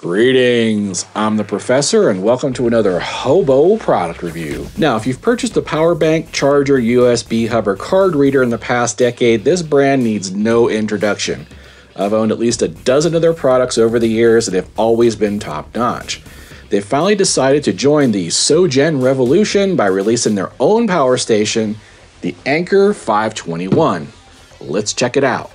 Greetings, I'm the professor, and welcome to another Hobo product review. Now, if you've purchased a power bank, charger, USB hub, or card reader in the past decade, this brand needs no introduction. I've owned at least a dozen of their products over the years, and they've always been top notch. They finally decided to join the SoGen revolution by releasing their own power station, the Anker 521. Let's check it out.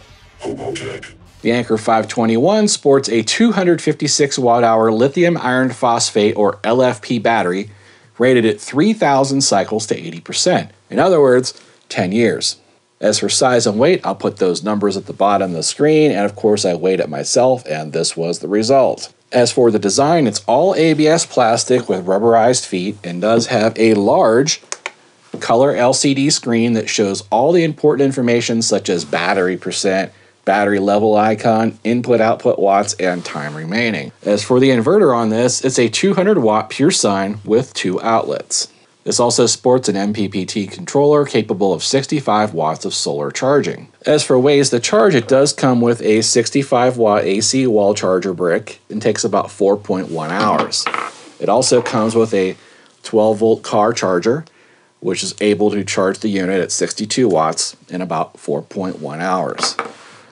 The Anker 521 sports a 256 watt hour lithium iron phosphate or LFP battery rated at 3000 cycles to 80%. In other words, 10 years. As for size and weight, I'll put those numbers at the bottom of the screen, and of course, I weighed it myself, and this was the result. As for the design, it's all ABS plastic with rubberized feet and does have a large color LCD screen that shows all the important information such as battery percent, battery level icon, input output watts, and time remaining. As for the inverter on this, it's a 200 watt pure sine with two outlets. This also sports an MPPT controller capable of 65 watts of solar charging. As for ways to charge, it does come with a 65 watt AC wall charger brick and takes about 4.1 hours. It also comes with a 12 volt car charger, which is able to charge the unit at 62 watts in about 4.1 hours.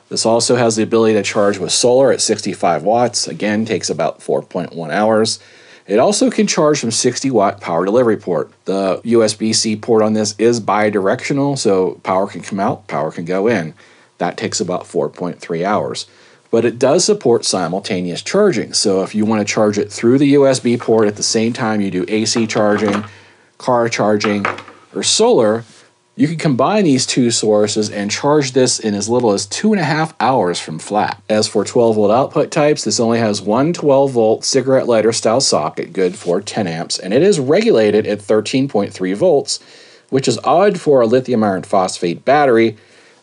This also has the ability to charge with solar at 65 watts, again takes about 4.1 hours. It also can charge from 60 watt power delivery port. The USB-C port on this is bidirectional, so power can come out, power can go in. That takes about 4.3 hours. But it does support simultaneous charging. So if you want to charge it through the USB port at the same time you do AC charging, car charging, or solar, you can combine these two sources and charge this in as little as two and a half hours from flat. As for 12 volt output types, this only has one 12 volt cigarette lighter style socket, good for 10 amps, and it is regulated at 13.3 volts, which is odd for a lithium iron phosphate battery,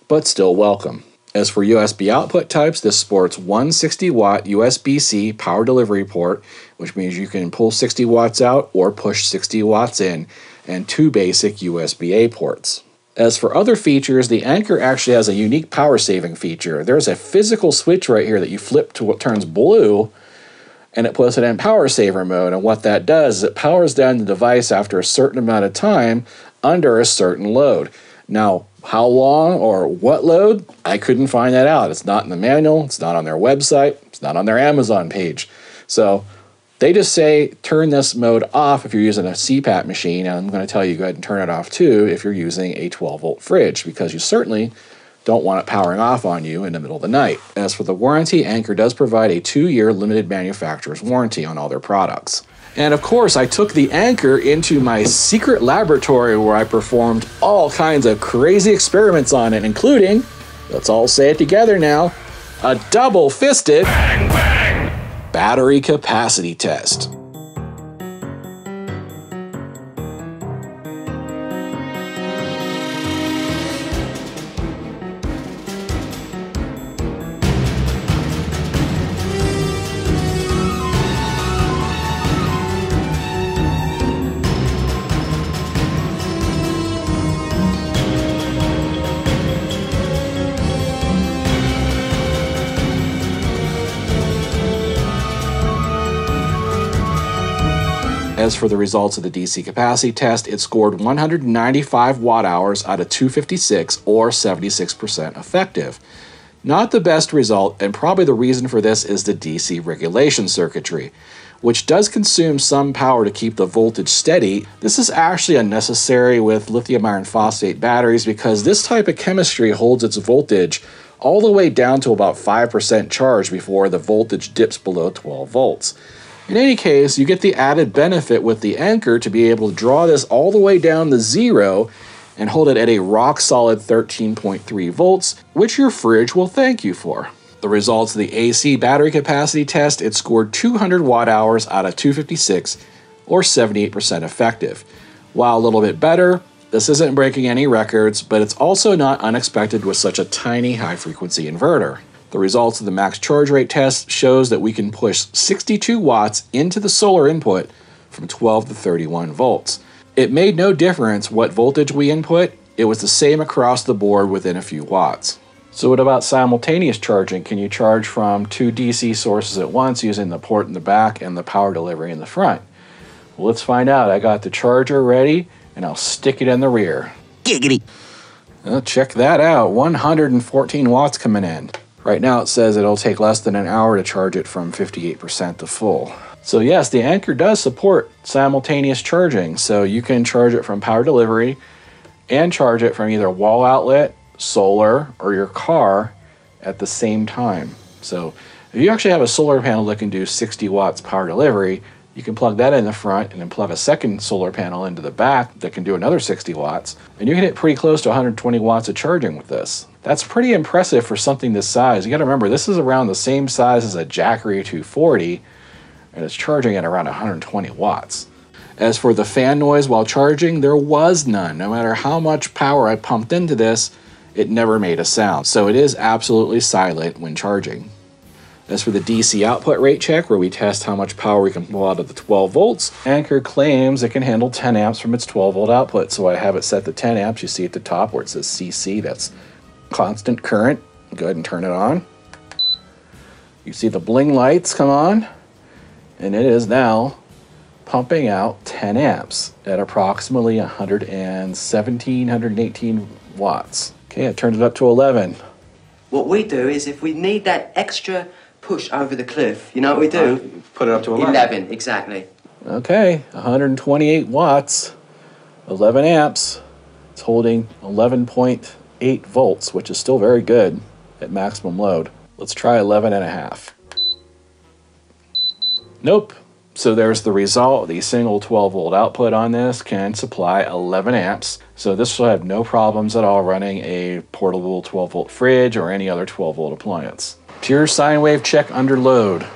but still welcome. As for USB output types, this sports one 60 watt USB C power delivery port, which means you can pull 60 watts out or push 60 watts in and two basic USB A ports. As for other features, the Anker actually has a unique power saving feature. There's a physical switch right here that you flip to what turns blue and it puts it in power saver mode. And what that does is it powers down the device after a certain amount of time under a certain load. Now, how long or what load? I couldn't find that out. It's not in the manual, it's not on their website, it's not on their Amazon page. So they just say turn this mode off if you're using a CPAP machine, and I'm going to tell you go ahead and turn it off too if you're using a 12 volt fridge because you certainly don't want it powering off on you in the middle of the night. As for the warranty, Anker does provide a two year limited manufacturer's warranty on all their products. And of course, I took the Anker into my secret laboratory where I performed all kinds of crazy experiments on it, including, let's all say it together now, a double fisted. Bang, bang battery capacity test. As for the results of the DC capacity test, it scored 195 watt hours out of 256 or 76% effective. Not the best result, and probably the reason for this is the DC regulation circuitry, which does consume some power to keep the voltage steady. This is actually unnecessary with lithium iron phosphate batteries because this type of chemistry holds its voltage all the way down to about 5% charge before the voltage dips below 12 volts. In any case, you get the added benefit with the Anker to be able to draw this all the way down to zero and hold it at a rock solid 13.3 volts, which your fridge will thank you for. The results of the AC battery capacity test, it scored 200 watt hours out of 256 or 78% effective. While a little bit better, this isn't breaking any records, but it's also not unexpected with such a tiny high frequency inverter. The results of the max charge rate test shows that we can push 62 watts into the solar input from 12 to 31 volts. It made no difference what voltage we input, it was the same across the board within a few watts. So what about simultaneous charging? Can you charge from two DC sources at once using the port in the back and the power delivery in the front? Well, let's find out. I got the charger ready and I'll stick it in the rear. Giggity. Well, check that out. 114 watts coming in. Right now it says it'll take less than an hour to charge it from 58% to full. So yes, the Anker does support simultaneous charging. So you can charge it from power delivery and charge it from either wall outlet solar, or your car at the same time. So if you actually have a solar panel that can do 60 watts power delivery, you can plug that in the front and then plug a second solar panel into the back that can do another 60 watts, and you can hit pretty close to 120 watts of charging with this. That's pretty impressive for something this size. You gotta remember, this is around the same size as a Jackery 240, and it's charging at around 120 watts. As for the fan noise while charging, there was none. No matter how much power I pumped into this, it never made a sound. So it is absolutely silent when charging. As for the DC output rate check, where we test how much power we can pull out of the 12 volts, Anker claims it can handle 10 amps from its 12 volt output. So I have it set to 10 amps. You see at the top where it says CC, that's constant current. Go ahead and turn it on. You see the bling lights come on, and it is now pumping out 10 amps at approximately 117, 118 watts. Okay, I turned it up to 11. What we do is if we need that extra push over the cliff, you know what we do? Uh, put it up to 11. 11, exactly. Okay, 128 watts, 11 amps. It's holding 11.8 volts, which is still very good at maximum load. Let's try 11 and a half. Nope, so there's the result. The single 12 volt output on this can supply 11 amps. So this will have no problems at all running a portable 12 volt fridge or any other 12 volt appliance. Pure sine wave check under load.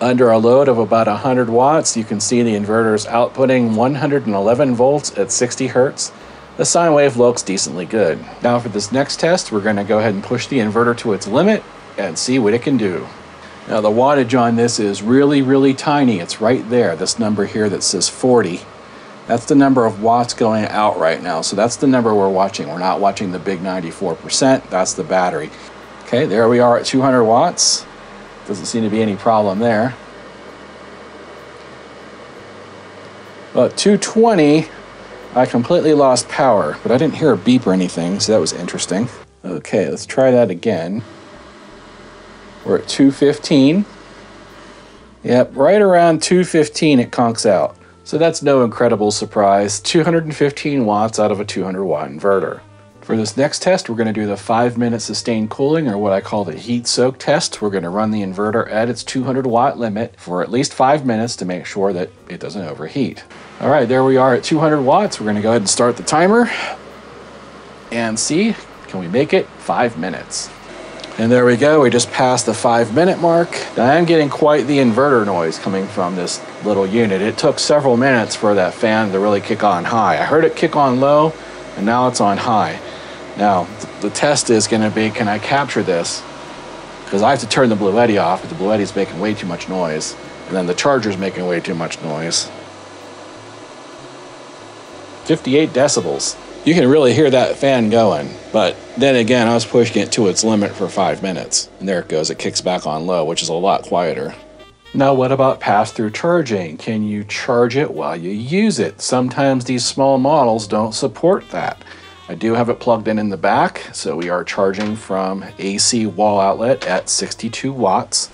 Under a load of about 100 watts, you can see the inverter is outputting 111 volts at 60 hertz. The sine wave looks decently good. Now for this next test, we're going to go ahead and push the inverter to its limit and see what it can do. Now the wattage on this is really, really tiny. It's right there, this number here that says 40. That's the number of watts going out right now. So that's the number we're watching. We're not watching the big 94%. That's the battery. Okay, there we are at 200 watts. Doesn't seem to be any problem there. But 220, I completely lost power, but I didn't hear a beep or anything, so that was interesting. Okay, let's try that again. We're at 215. Yep, right around 215 it conks out. So that's no incredible surprise. 215 watts out of a 200 watt inverter. For this next test, we're going to do the 5 minute sustained cooling, or what I call the heat soak test. We're going to run the inverter at its 200 watt limit for at least 5 minutes to make sure that it doesn't overheat. All right, there we are at 200 watts. We're going to go ahead and start the timer and see can we make it 5 minutes. And there we go, we just passed the five minute mark. I am getting quite the inverter noise coming from this little unit. It took several minutes for that fan to really kick on high. I heard it kick on low, and now it's on high. Now, the test is gonna be, can I capture this? Because I have to turn the Bluetti off, but the Bluetti's making way too much noise. And then the charger's making way too much noise. 58 decibels you can really hear that fan going. But then again, I was pushing it to its limit for five minutes. And there it goes, it kicks back on low, which is a lot quieter. Now, what about pass through charging? Can you charge it while you use it? Sometimes these small models don't support that. I do have it plugged in in the back, so we are charging from AC wall outlet at 62 watts.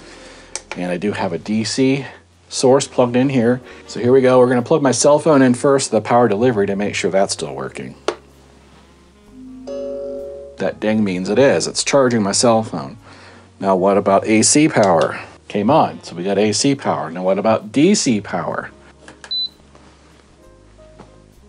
And I do have a DC source plugged in here. So here we go. We're going to plug my cell phone in first, the power delivery, to make sure that's still working that ding means it is. It's charging my cell phone. Now, what about AC power? Came on, so we got AC power. Now, what about DC power?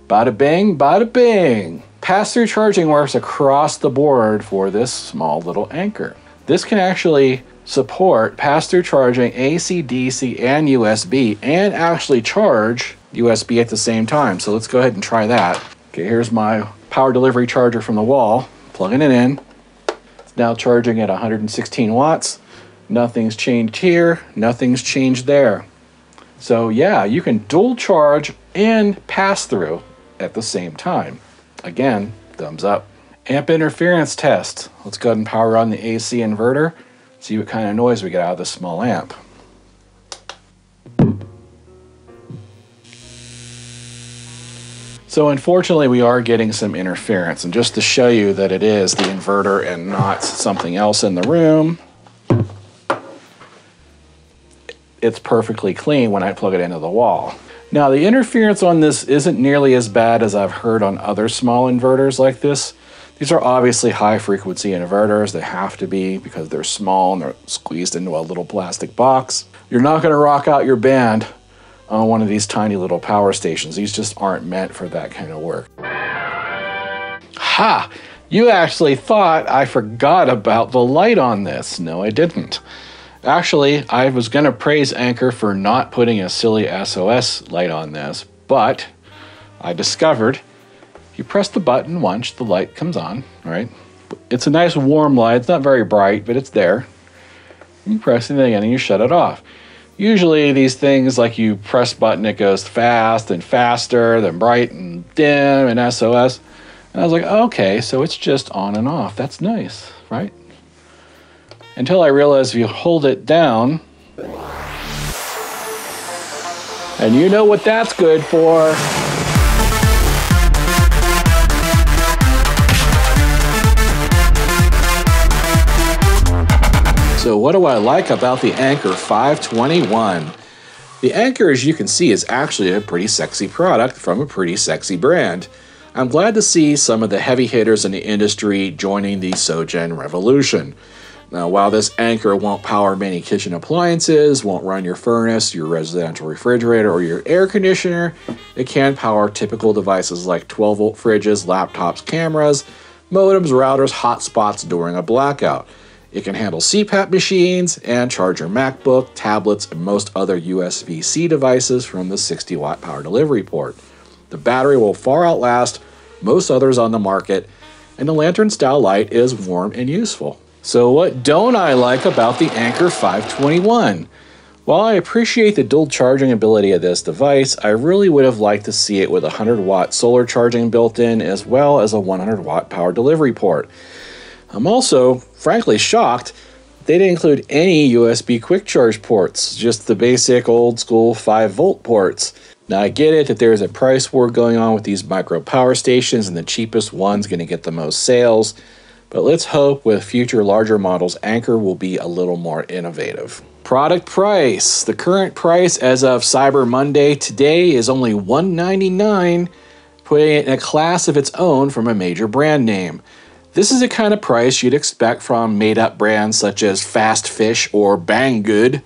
Bada bing, bada bing. Pass through charging works across the board for this small little Anker. This can actually support pass through charging AC, DC, and USB, and actually charge USB at the same time. So let's go ahead and try that. Okay, here's my power delivery charger from the wall plugging it in. It's now charging at 116 watts. Nothing's changed here, nothing's changed there. So yeah, you can dual charge and pass through at the same time. Again, thumbs up. Amp interference test. Let's go ahead and power on the AC inverter, see what kind of noise we get out of this small amp. So unfortunately we are getting some interference and just to show you that it is the inverter and not something else in the room, it's perfectly clean when I plug it into the wall. Now the interference on this isn't nearly as bad as I've heard on other small inverters like this. These are obviously high frequency inverters. They have to be because they're small and they're squeezed into a little plastic box. You're not gonna rock out your band on one of these tiny little power stations. These just aren't meant for that kind of work. Ha! You actually thought I forgot about the light on this. No, I didn't. Actually, I was going to praise Anker for not putting a silly SOS light on this, but I discovered you press the button once, the light comes on, right? It's a nice warm light. It's not very bright, but it's there. You press it again and you shut it off. Usually these things like you press button, it goes fast and faster, then bright and dim and SOS. And I was like, okay, so it's just on and off. That's nice, right? Until I realized if you hold it down, and you know what that's good for. So what do I like about the Anker 521? The Anker, as you can see, is actually a pretty sexy product from a pretty sexy brand. I'm glad to see some of the heavy hitters in the industry joining the SoGen revolution. Now, while this Anker won't power many kitchen appliances, won't run your furnace, your residential refrigerator, or your air conditioner, it can power typical devices like 12 volt fridges, laptops, cameras, modems, routers, hotspots during a blackout. It can handle CPAP machines and charge your MacBook, tablets, and most other USB C devices from the 60 watt power delivery port. The battery will far outlast most others on the market, and the lantern style light is warm and useful. So, what don't I like about the Anker 521? While I appreciate the dual charging ability of this device, I really would have liked to see it with 100 watt solar charging built in as well as a 100 watt power delivery port. I'm also, frankly, shocked they didn't include any USB quick charge ports, just the basic old school 5 volt ports. Now, I get it that there's a price war going on with these micro power stations, and the cheapest one's going to get the most sales. But let's hope with future larger models, Anker will be a little more innovative. Product price. The current price as of Cyber Monday today is only 199, putting it in a class of its own from a major brand name. This is the kind of price you'd expect from made up brands such as Fast Fish or Banggood.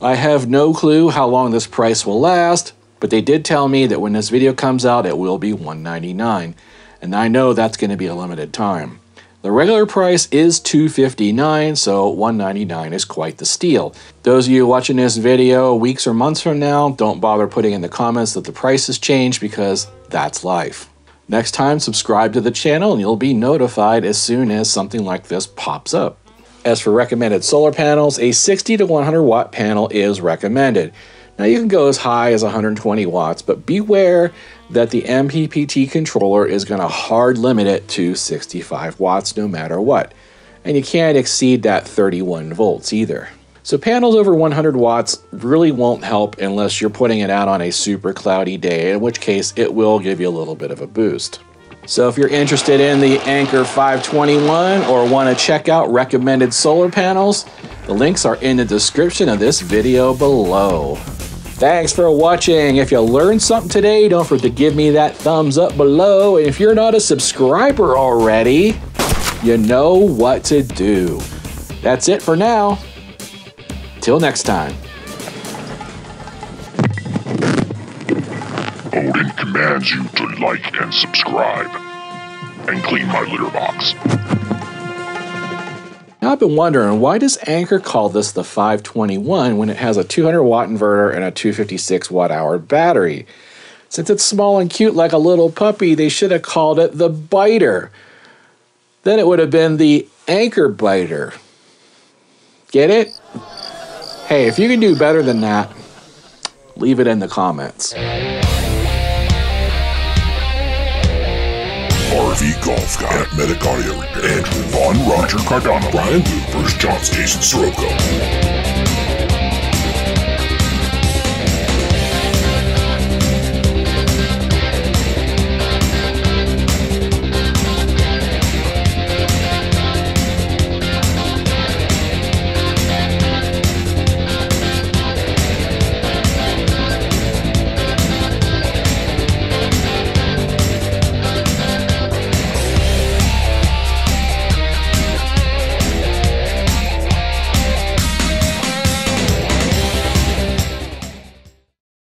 I have no clue how long this price will last, but they did tell me that when this video comes out, it will be 199, and I know that's going to be a limited time. The regular price is 259, so 199 is quite the steal. Those of you watching this video weeks or months from now, don't bother putting in the comments that the price has changed because that's life. Next time, subscribe to the channel and you'll be notified as soon as something like this pops up. As for recommended solar panels, a 60 to 100 watt panel is recommended. Now you can go as high as 120 watts, but beware that the MPPT controller is going to hard limit it to 65 watts no matter what. And you can't exceed that 31 volts either. So panels over 100 watts really won't help unless you're putting it out on a super cloudy day, in which case it will give you a little bit of a boost. So if you're interested in the Anker 521 or want to check out recommended solar panels, the links are in the description of this video below. Thanks for watching. If you learned something today, don't forget to give me that thumbs up below. And if you're not a subscriber already, you know what to do. That's it for now. Till next time. Odin commands you to like and subscribe. And clean my litter box. Now I've been wondering, why does Anker call this the 521 when it has a 200 watt inverter and a 256 watt hour battery? Since it's small and cute like a little puppy, they should have called it the Biter. Then it would have been the Anker Biter. Get it? Hey, if you can do better than that, leave it in the comments. RV Golf Guy, Medic Audio Repair, Andrew Vaughn, Roger Cardano, Brian Bloopers, John Station Soroka.